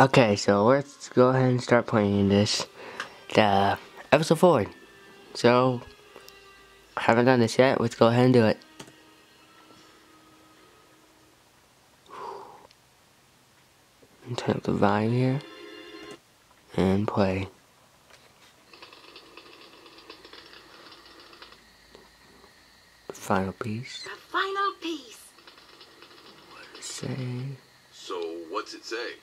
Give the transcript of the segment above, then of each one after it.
Okay, so let's go ahead and start playing this. The episode 4. So, haven't done this yet. Let's go ahead and do it. And turn up the volume here. And play. Final piece. The final piece. What does it say. So, what's it say?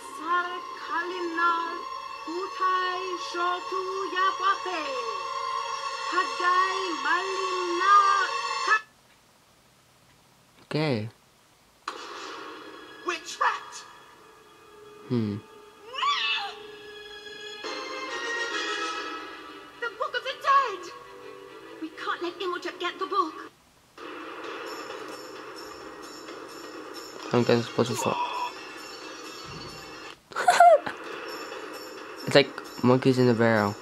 Dasar kalimnar hutai shotu yapape. Hagai malimna Okay. Witch rat! Hmm. The book of the dead. We can't let Imhotep get the book. I'm getting supposed to fall. It's like monkeys in the barrel.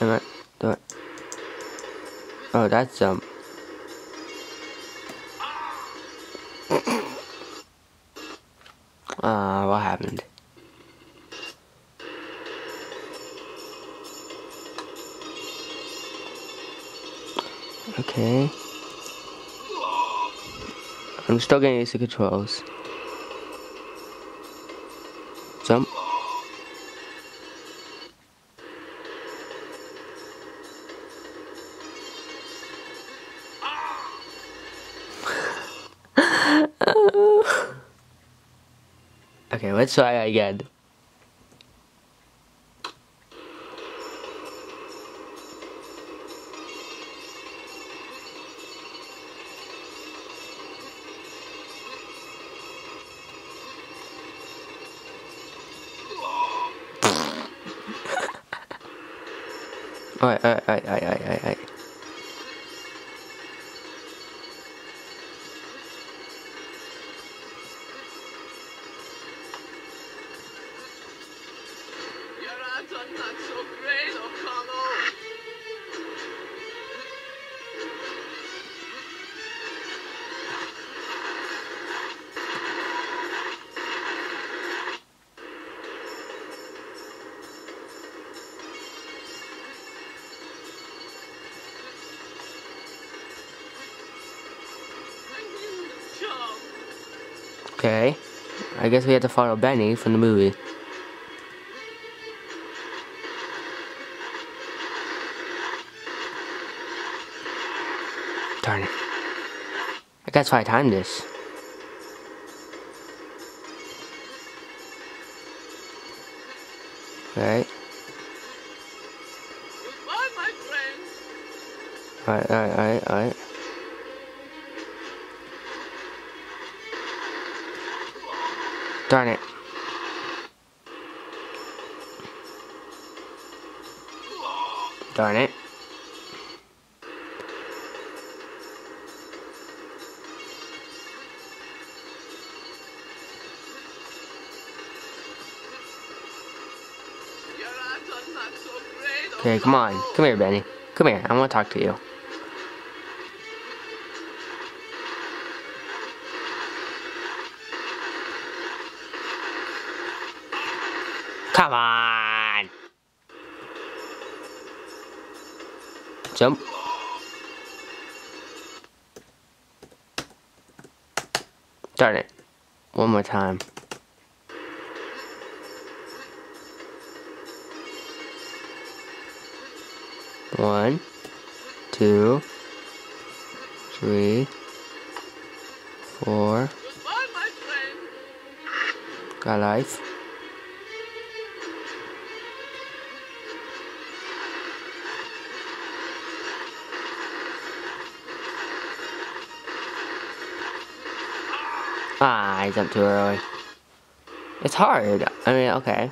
Am I? Do it. Oh, that's um. Ah, what happened? Okay. I'm still getting used to controls. Okay, let's try again. Okay. I guess we have to follow Benny from the movie. Darn it. I gotta try to time this. Alright. Goodbye, my friend. Alright, alright, alright, alright. Darn it. Darn it. Your odds are not so great, oh Okay, come on. Come here, Benny. Come here. I want to talk to you. On. Jump. Darn it. One more time. One, two, three, four. Goodbye, my friend. Got life. Ah, I jumped too early. It's hard. I mean, okay.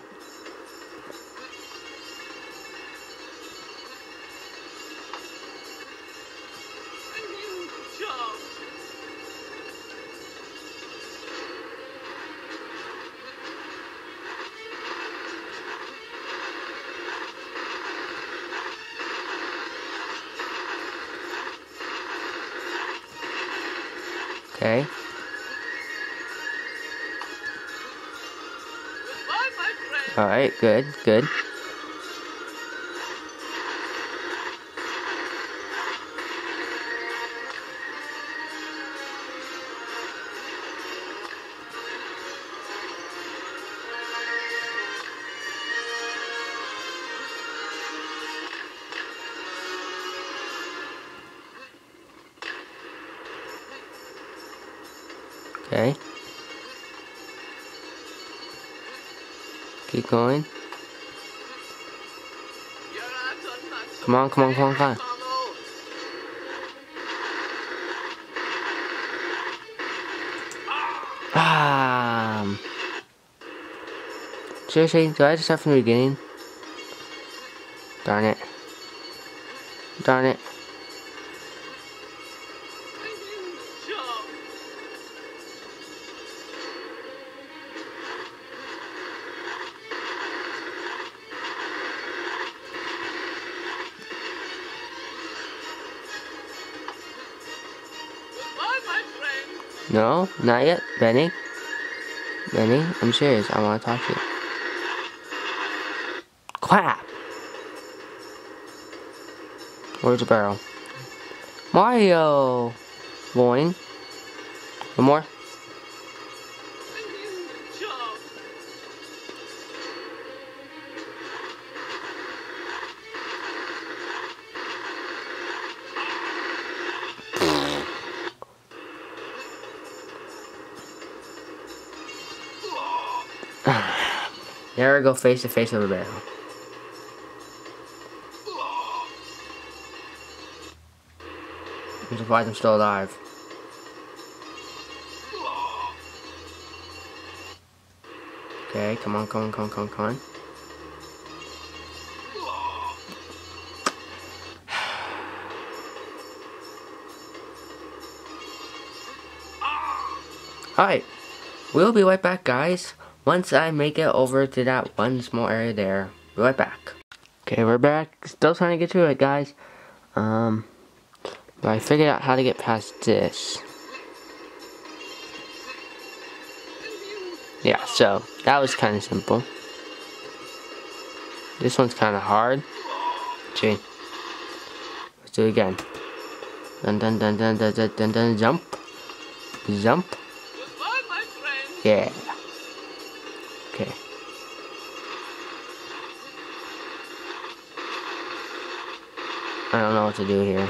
Okay. Alright, good, good. Okay. Keep going. Come on, come on, come on, come on. Ah. Seriously, do I have to start from the beginning? Darn it. Darn it. No, not yet. Benny. Benny, I'm serious. I want to talk to you. Clap. Where's the barrel? Mario. Boing. One more. There go face to face with the barrel. I'm surprised I'm still alive. Okay, come on, come on, come on, come on, come on. Alright, we'll be right back, guys. Once I make it over to that one small area there, be right back. Okay, we're back. Still trying to get through it, guys. Um, but I figured out how to get past this. Yeah, so that was kind of simple. This one's kind of hard. See, let's do it again. Dun dun dun dun dun dun dun, dun jump, jump. Goodbye, my friend. Yeah. Okay. I don't know what to do here.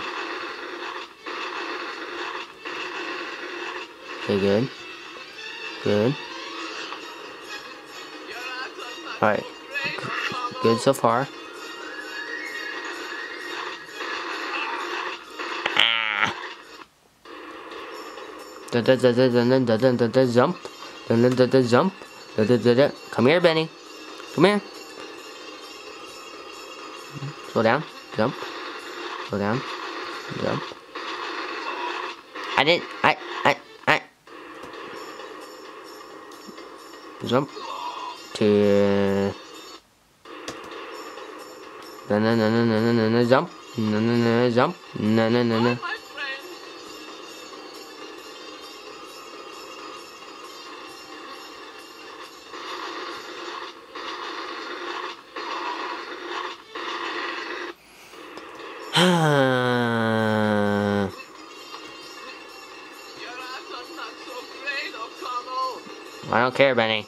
Okay, good. Good. Alright. Good so far. Jump. Jump. Da da da da. Come here, Benny. Come here. Slow down. Jump. Slow down. Jump. I didn't. I. I. I. Jump. To. Na na na na na na na jump. Na na na jump. Na na na na. My friend. You're out on that so great, Carlo. I don't care, Benny.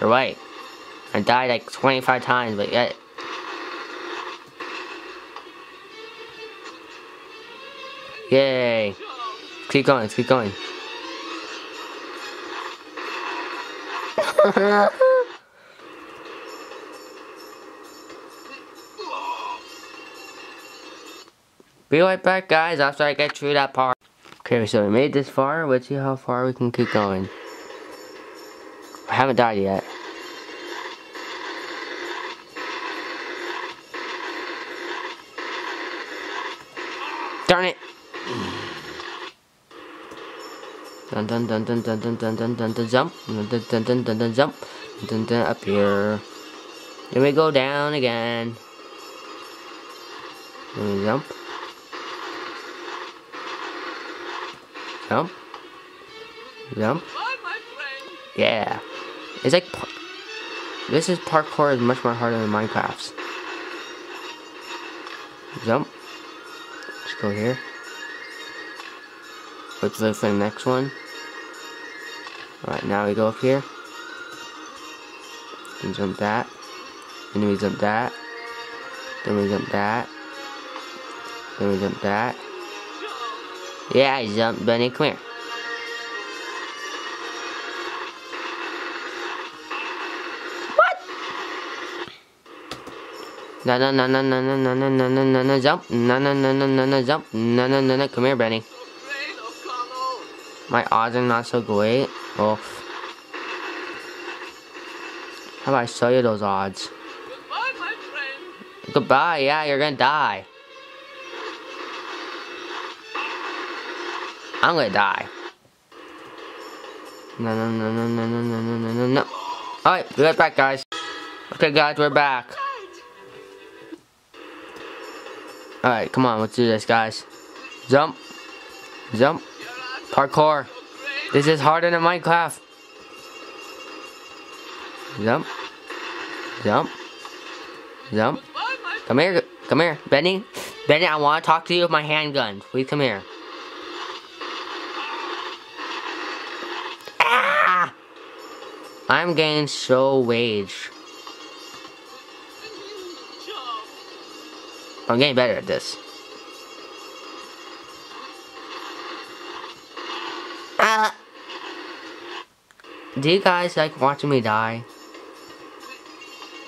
You're right. I died like 25 times, but yet. Yay. Keep going, keep going. Be right back, guys, after I get through that part. Okay, so we made this far. Let's see how far we can keep going. I haven't died yet. Darn it! Dun dun dun dun dun dun dun dun dun dun jump. Dun dun dun dun dun dun jump. Dun dun up here. Then we go down again. Then we jump. Jump. Jump. Yeah. It's like this is parkour is much more harder than Minecraft's. Jump. Let's go here. Let's look for the next one. Alright, now we go up here. And jump that. Then we jump that. Then we jump that. Then we jump that. Yeah, I jumped, Benny. Come here. Na na na na na na na na na na na na jump na na na na na na jump na na na na come here Benny. So great, oh come on. My odds are not so great. Well, how about I show you those odds? Goodbye, my friend. Goodbye. Yeah, you're gonna die. I'm gonna die. No, no, no, no, no, no, no, no, no, no. Alright, be right back, guys. Okay, guys, we're back. Alright, come on, let's do this, guys. Jump. Jump. Parkour. This is harder than Minecraft. Jump. Jump. Jump. Come here. Come here. Benny. Benny, I want to talk to you with my handgun. Please come here. Ah! I'm getting so rage. I'm getting better at this. Ah! Do you guys like watching me die?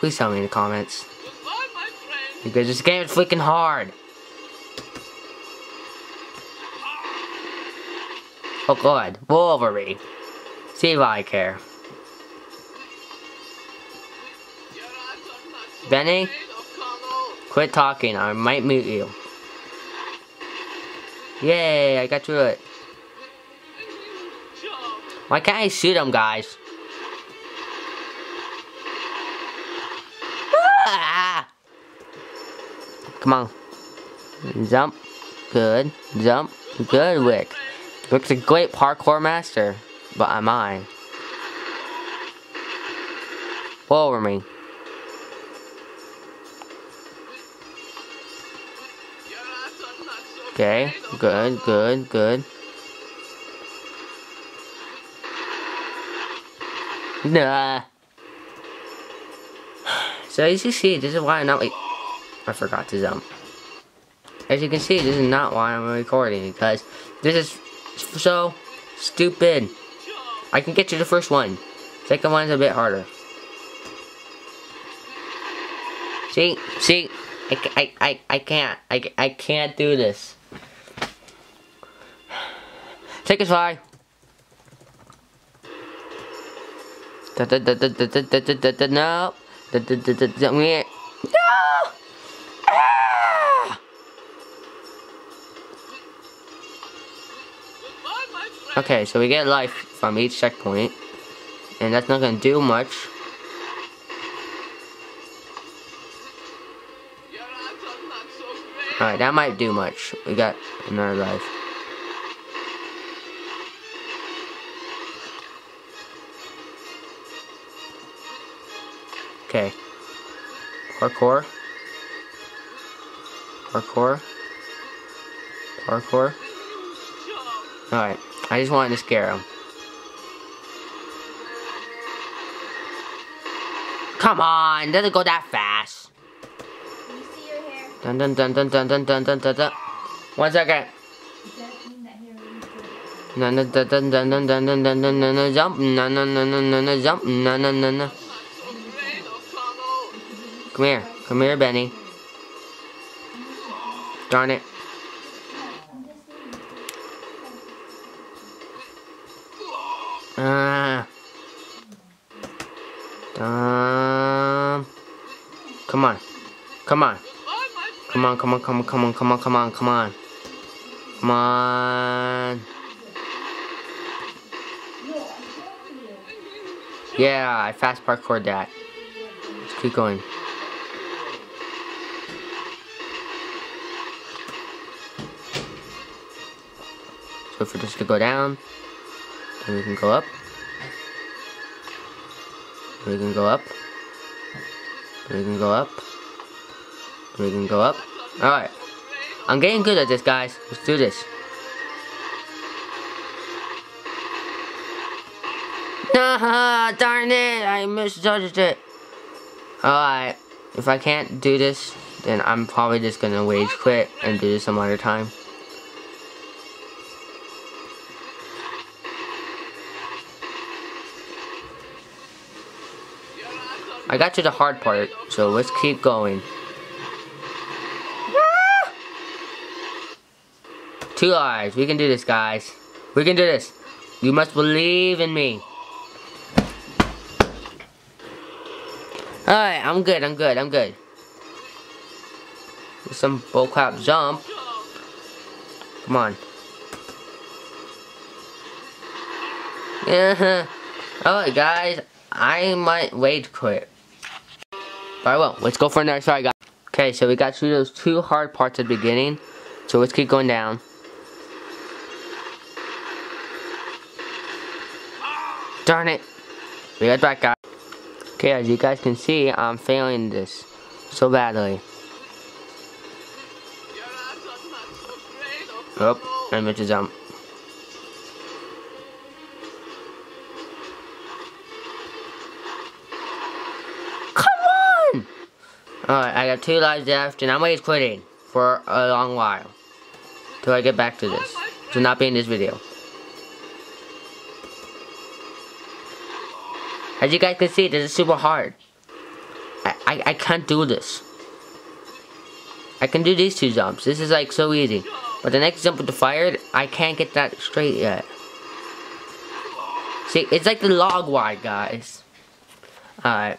Please tell me in the comments. Because this game is freaking hard. Oh god, Wolverine. See if I care. Benny? Quit talking, I might mute you. Yay, I got through it. Why can't I shoot him, guys? Ah! Come on. Jump. Good. Jump. Good, Wick. Rick's a great parkour master. But am I? Pull over me. Okay. Good, good, good. Nah. So as you see, this is why I'm not like I forgot to jump. As you can see, this is not why I'm recording because this is so stupid. I can get you the first one. Second one's a bit harder. See, see, I, I, I, I can't, I, I can't do this. Take a try. No. No. Okay, so we get life from each checkpoint. And that's not gonna do much. Alright, that might do much. We got another life. Okay. Parkour. Parkour. Parkour. Alright, I just wanted to scare him. Come on, doesn't go that fast. Can you see your hair? Dun dun dun dun dun dun dun dun dun dun. One second. Does that mean that hair really good? Na na dun dun dun dun dun dun dun dun dun dun jump. Na na na na na jump. Na na na na. Come here, come here, Benny. Darn it. Ah. Um. Come on. Come on. Come on, come on, come on, come on, come on, come on, come on. Come on. Yeah, I fast parkour that. Let's keep going. For this to go down. Then we can go up. We can go up. We can go up. We can go up. Alright. I'm getting good at this, guys. Let's do this. Ah, darn it! I misjudged it. Alright. If I can't do this, then I'm probably just gonna wage quit and do this some other time. I got to the hard part, so let's keep going. Two lives. We can do this, guys. We can do this. You must believe in me. Alright, I'm good, I'm good, I'm good. Some bullcrap jump. Come on. Alright, guys. I might wait quit. But well. Let's go for another try, guys. Okay, so we got through those two hard parts at the beginning. So let's keep going down. Darn it. We got back, guys. Okay, as you guys can see, I'm failing this so badly. Oh. I meant to jump. Alright, I got two lives left, and I'm always quitting for a long while. Till I get back to this. To not be in this video. As you guys can see, this is super hard. I, I, I can't do this. I can do these two jumps. This is like so easy. But the next jump with the fire, I can't get that straight yet. See, it's like the log wide, guys. Alright.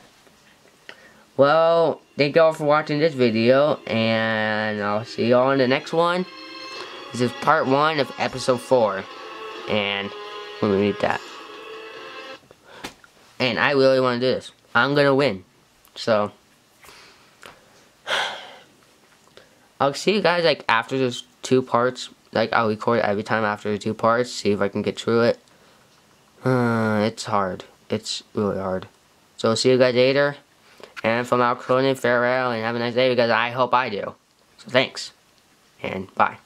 Well, thank y'all for watching this video, and I'll see y'all in the next one. This is part one of episode four. And, me read that. And I really want to do this. I'm gonna win. So, I'll see you guys like after those two parts. Like I'll record every time after the two parts. See if I can get through it. Uh, it's hard. It's really hard. So I'll see you guys later. And from our Cronin, farewell and have a nice day because I hope I do. So thanks. And bye.